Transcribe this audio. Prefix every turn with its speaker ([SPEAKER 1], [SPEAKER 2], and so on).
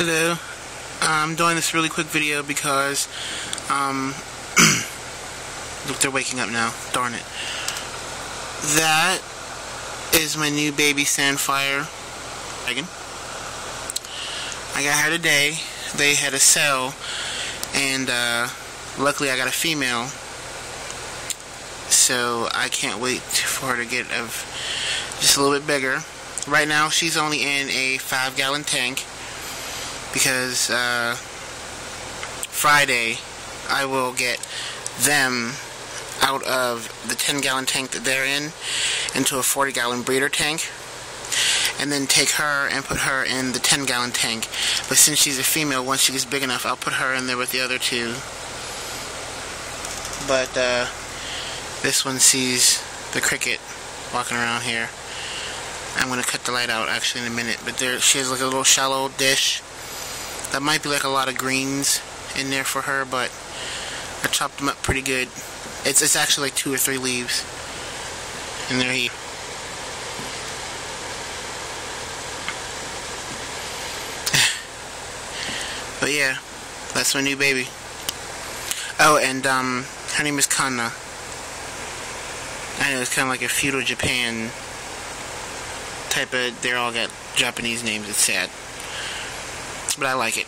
[SPEAKER 1] Hello. I'm doing this really quick video because, um, look, they're waking up now. Darn it. That is my new baby Sandfire dragon. I got her today. They had a sale, and uh, luckily I got a female. So I can't wait for her to get of just a little bit bigger. Right now she's only in a five gallon tank because uh, Friday I will get them out of the 10 gallon tank that they're in into a 40 gallon breeder tank and then take her and put her in the 10 gallon tank. But since she's a female once she gets big enough I'll put her in there with the other two. But uh, this one sees the cricket walking around here. I'm gonna cut the light out actually in a minute but there she has like a little shallow dish that might be like a lot of greens in there for her, but I chopped them up pretty good. It's, it's actually like two or three leaves. And there he... but yeah, that's my new baby. Oh, and um, her name is Kanna. I know it's kind of like a feudal Japan type of. They're all got Japanese names. It's sad but I like it.